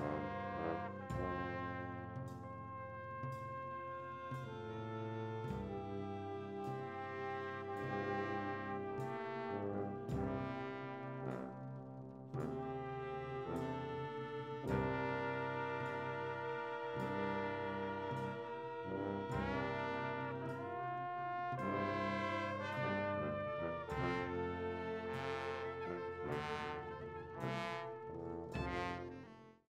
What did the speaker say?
you.